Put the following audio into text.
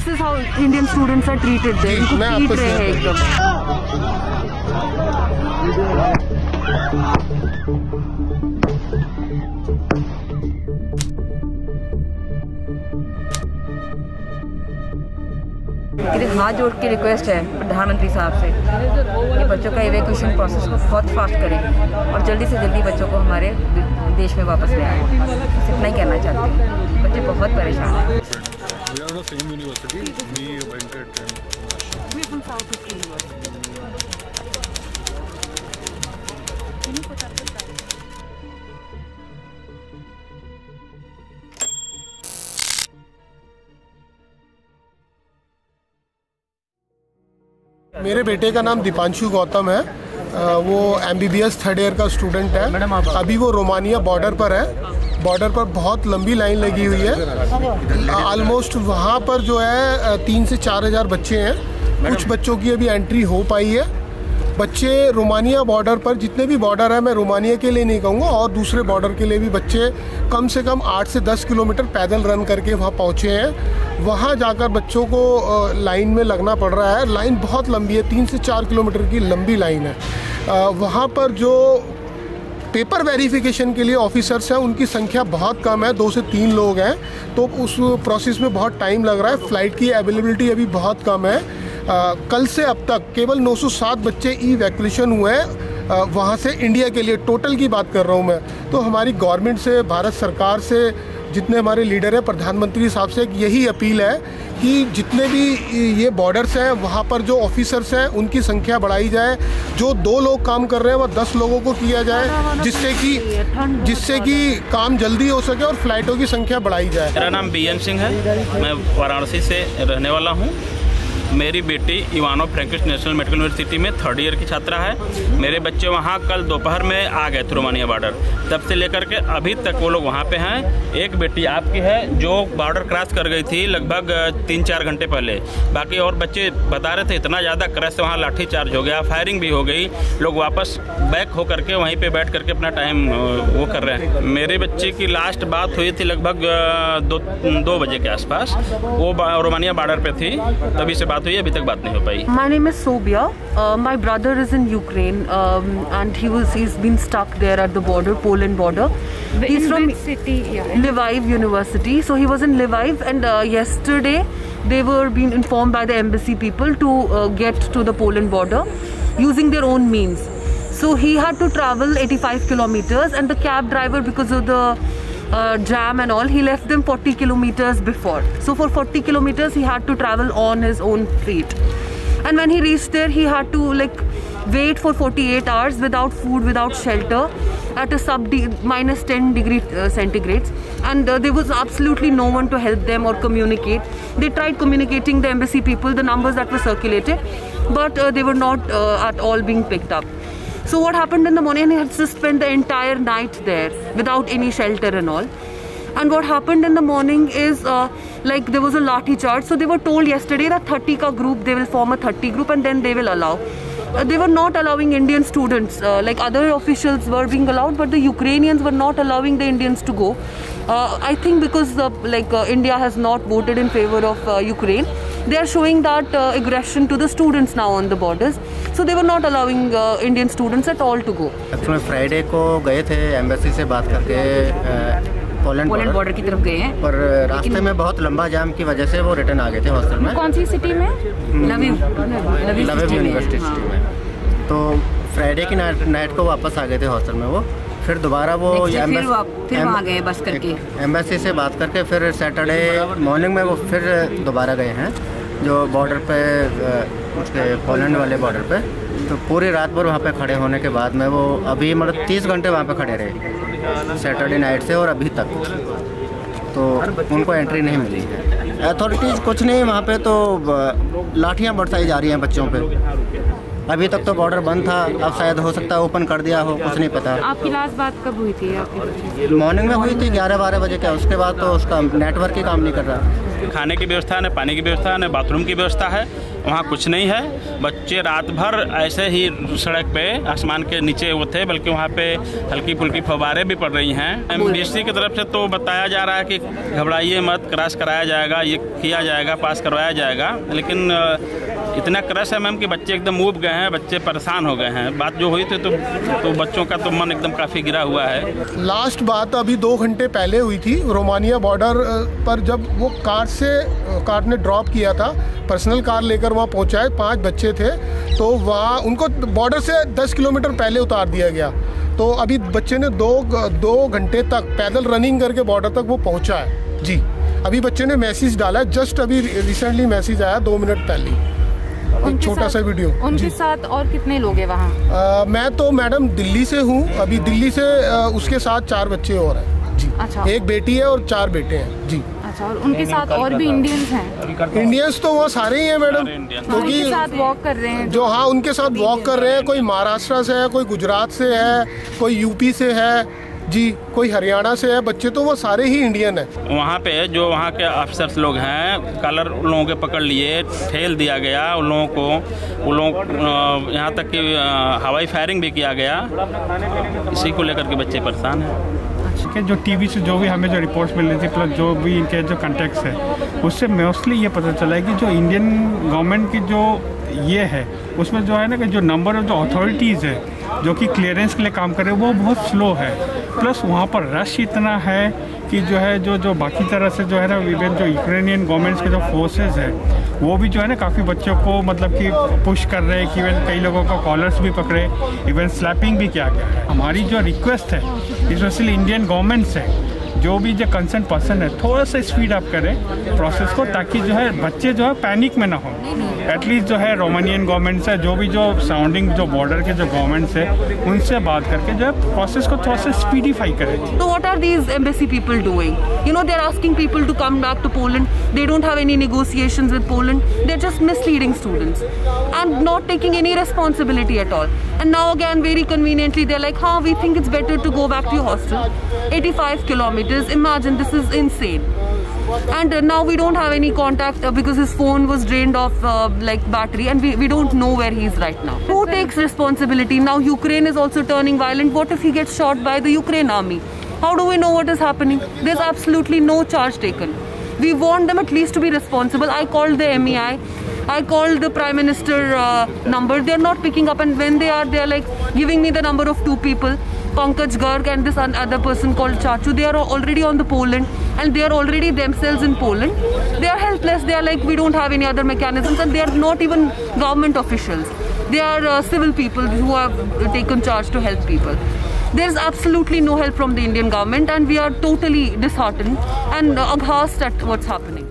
This is how Indian students are treated there इनको मैं पीट रहे हैं एकदम। मेरी हाथ जोड़ के रिक्वेस्ट है प्रधानमंत्री साहब से कि बच्चों का इवेक्यूशन प्रोसेस को बहुत फास्ट करें और जल्दी से जल्दी बच्चों को हमारे देश में वापस ले आए। इतना ही कहना चाहते हैं। बच्चे बहुत परेशान हैं। We are the same university. Me, Venkat, and मेरे बेटे का नाम दीपांशु गौतम है। वो M B B S third year का स्टूडेंट है। अभी वो रोमानिया बॉर्डर पर है। बॉर्डर पर बहुत लंबी लाइन लगी हुई है। ऑलमोस्ट वहाँ पर जो है तीन से चार हज़ार बच्चे हैं। कुछ बच्चों की अभी एंट्री हो पाई है। बच्चे रोमानिया बॉर्डर पर जितने भी बॉर्डर है मैं रोमानिया के लिए नहीं कहूँगा और दूसरे बॉर्डर के लिए भी बच्चे कम से कम आठ से दस किलोमीटर पैदल रन करके वहाँ पहुँचे हैं। वहाँ जाकर बच्चों को लाइन में लगना पड़ रहा है। लाइन बहुत लंबी है तीन से चार किलोमीटर की लंबी लाइन है। वहाँ पर जो पेपर वेरिफिकेशन के लिए ऑफिसर्स हैं उनकी संख्या बहुत कम है दो से तीन लोग हैं। तो उस प्रोसेस में बहुत टाइम लग रहा है फ़्लाइट की अवेलेबिलिटी अभी बहुत कम है। आ, कल से अब तक केवल 907 बच्चे ई वैक्यूलेशन हुए हैं। वहाँ से इंडिया के लिए टोटल की बात कर रहा हूँ मैं। तो हमारी गवर्नमेंट से भारत सरकार से जितने हमारे लीडर हैं प्रधानमंत्री साहब से एक यही अपील है कि जितने भी ये बॉर्डर्स हैं वहाँ पर जो ऑफिसर्स हैं उनकी संख्या बढ़ाई जाए। जो दो लोग काम कर रहे हैं वह दस लोगों को किया जाए जिससे कि जिससे कि काम जल्दी हो सके और फ्लाइटों की संख्या बढ़ाई जाए। मेरा नाम बी एम सिंह है। मैं वाराणसी से रहने वाला हूँ। मेरी बेटी Ivano Frankivsk national medical university में थर्ड ईयर की छात्रा है। मेरे बच्चे वहाँ कल दोपहर में आ गए थे रोमानिया बॉर्डर तब से लेकर के अभी तक वो लोग वहाँ पे हैं। एक बेटी आपकी है जो बॉर्डर क्रॉस कर गई थी लगभग तीन चार घंटे पहले। बाकी और बच्चे बता रहे थे, इतना ज़्यादा क्रैश वहाँ लाठी चार्ज हो गया फायरिंग भी हो गई। लोग वापस बैक हो करके वहीं पर बैठ करके अपना टाइम वो कर रहे हैं। मेरे बच्चे की लास्ट बात हुई थी लगभग दो दो बजे के आसपास। वो रोमानिया बॉर्डर पर थी। तभी से बात हुई अभी तक बात नहीं हो पाई My name is Sobia. Uh, my brother is in Ukraine, um, and he was he's been stuck there at the border, Poland border. He's from city? Yeah. Lviv University. So he was in Lviv, and uh, yesterday they were being informed by the embassy people to uh, get to the Poland border using their own means. So he had to travel 85 kilometers, and the cab driver, because of the uh, jam and all, he left them 40 kilometers before. So for 40 kilometers, he had to travel on his own feet. And when he reached there, he had to like wait for 48 hours without food, without shelter, at a sub minus 10 degree uh, centigrades. And uh, there was absolutely no one to help them or communicate. They tried communicating the embassy people, the numbers that were circulated, but uh, they were not uh, at all being picked up. So what happened in the morning? He had to spend the entire night there without any shelter and all. And what happened in the morning is uh, like there was a lathi charge. So they were told yesterday that 30 ka group they will form a 30 group and then they will allow. Uh, they were not allowing Indian students. Uh, like other officials were being allowed, but the Ukrainians were not allowing the Indians to go. Uh, I think because like uh, India has not voted in favor of uh, Ukraine, they are showing that aggression to the students now on the borders. So they were not allowing uh, Indian students at all to go. Actually Friday को गए थे embassy से बात करके Poland Poland border की तरफ़ गए हैं। पर रास्ते में बहुत लंबा जाम की वजह से वो रिटर्न आ गए थे हॉस्टल में। कौन सी सिटी में? लविव लविव लवेव सिटी में। यूनिवर्सिटी हाँ। सिटी में तो फ्राइडे की नाइट नाइट को वापस आ गए थे हॉस्टल में वो। फिर दोबारा वो फिर फिर वहाँ गए बस करके। एम्बेसी से बात करके फिर सैटरडे मॉर्निंग में वो फिर दोबारा गए हैं जो बॉर्डर पे अ, उसके पोलैंड वाले बॉर्डर पे। तो पूरी रात भर वहाँ पे खड़े होने के बाद में वो अभी मतलब तीस घंटे वहाँ पे खड़े रहे। सैटरडे नाइट से और अभी तक। तो उनको एंट्री नहीं मिली है। अथॉरिटीज़ कुछ नहीं, वहाँ पे तो लाठियाँ बरसाई जा रही हैं बच्चों पे। अभी तक तो बॉर्डर बंद था अब शायद हो सकता है ओपन कर दिया हो कुछ नहीं पता। आपकी लास्ट बात कब हुई थी आपकी मॉर्निंग में हुई थी ग्यारह बारह बजे क्या? उसके बाद तो उसका नेटवर्क ही काम नहीं कर रहा। खाने की व्यवस्था है न पानी की व्यवस्था है न बाथरूम की व्यवस्था है वहाँ कुछ नहीं है। बच्चे रात भर ऐसे ही सड़क पे आसमान के नीचे वो थे बल्कि वहाँ पे हल्की फुल्की फवारे भी पड़ रही हैं। एम की तरफ़ से तो बताया जा रहा है कि घबराइए मत क्रॉस कराया जाएगा ये किया जाएगा पास करवाया जाएगा लेकिन इतना क्रश है मैम कि बच्चे एकदम मूव गए हैं, बच्चे परेशान हो गए हैं। बात जो हुई थी तो तो बच्चों का तो मन एकदम काफ़ी गिरा हुआ है। लास्ट बात अभी दो घंटे पहले हुई थी, रोमानिया बॉर्डर पर जब वो कार से कार ने ड्रॉप किया था, पर्सनल कार लेकर वहाँ पहुँचाए पाँच बच्चे थे तो वहाँ उनको बॉर्डर से दस किलोमीटर पहले उतार दिया गया। तो अभी बच्चे ने दो दो घंटे तक पैदल रनिंग करके बॉर्डर तक वो पहुँचा है। जी, अभी बच्चे ने मैसेज डाला जस्ट अभी रिसेंटली मैसेज आया, दो मिनट पहले एक छोटा सा वीडियो उनके साथ और कितने लोग हैं वहाँ? मैं तो मैडम दिल्ली से हूँ। अभी दिल्ली से आ, उसके साथ चार बच्चे और हैं। जी। अच्छा। एक बेटी है और चार बेटे हैं। जी। अच्छा और उनके साथ और भी इंडियंस हैं? इंडियंस तो वो सारे ही हैं मैडम। क्योंकि साथ वॉक कर रहे हैं जो हाँ उनके साथ वॉक कर रहे हैं। कोई महाराष्ट्र से है कोई गुजरात से है कोई यूपी से है। जी कोई हरियाणा से है बच्चे तो वो सारे ही इंडियन है। वहाँ पे जो वहाँ के अफसर्स लोग हैं कलर उन लोगों के पकड़ लिए ठेल दिया गया उन लोगों को उन लोग यहाँ तक कि हवाई फायरिंग भी किया गया। इसी को लेकर के बच्चे परेशान हैं। के जो टीवी से जो भी हमें जो रिपोर्ट्स मिल रही थी प्लस जो भी इनके जो कंटेक्ट है उससे मोस्टली ये पता चला है कि जो इंडियन गवर्नमेंट की जो ये है उसमें जो है ना कि जो नंबर ऑफ़ जो अथॉरिटीज़ है जो कि क्लियरेंस के लिए काम कर रहे हैं वो बहुत स्लो है। प्लस वहाँ पर रश इतना है कि जो है, जो जो बाकी तरह से जो है ना इवन जो यूक्रेनियन गवर्नमेंट्स के जो फोर्सेज हैं, वो भी जो है ना, काफ़ी बच्चों को मतलब कि पुश कर रहे हैं कि इवन कई लोगों का कॉलर्स भी पकड़े इवन स्लैपिंग भी किया गया है। हमारी जो रिक्वेस्ट है स्पेशली इंडियन गवर्नमेंट से जो भी जो कंसर्न पर्सन है, थोड़ा सा स्पीड अप करें प्रोसेस को ताकि जो है बच्चे जो है पैनिक में ना हो। एटलीस्ट जो है रोमानियन गवर्नमेंट से जो भी जो सराउंडिंग जो बॉर्डर के जो गवर्नमेंट्स है, उनसे बात करके जो है प्रोसेस को थोड़ा सा स्पीडिफाई करें। तो what are these embassy people doing you know they asking people to come back to Poland they don't have any negotiations with Poland they just misleading students and not taking any responsibility at all. And now again, very conveniently, they're like, huh, we think it's better to go back to your hostel. 85 kilometers imagine this is insane. And uh, now we don't have any contact uh, because his phone was drained of uh, like battery and we, we don't know where he is right now. Who takes responsibility? Now ukraine is also turning violent. What if he gets shot by the ukraine army? How do we know what is happening? There's absolutely no charge taken. We want them at least to be responsible. I called the mei I. Called the Prime Minister uh, number. They're not picking up, and when they are, they're like giving me the number of two people. Pankaj Garg and this other person called Chachu, they are already on the Poland and they are already themselves in Poland. They are helpless. They are like, we don't have any other mechanisms and they are not even government officials. They are uh, civil people who have taken charge to help people. There is absolutely no help from the Indian government and we are totally disheartened and uh, aghast at what's happening.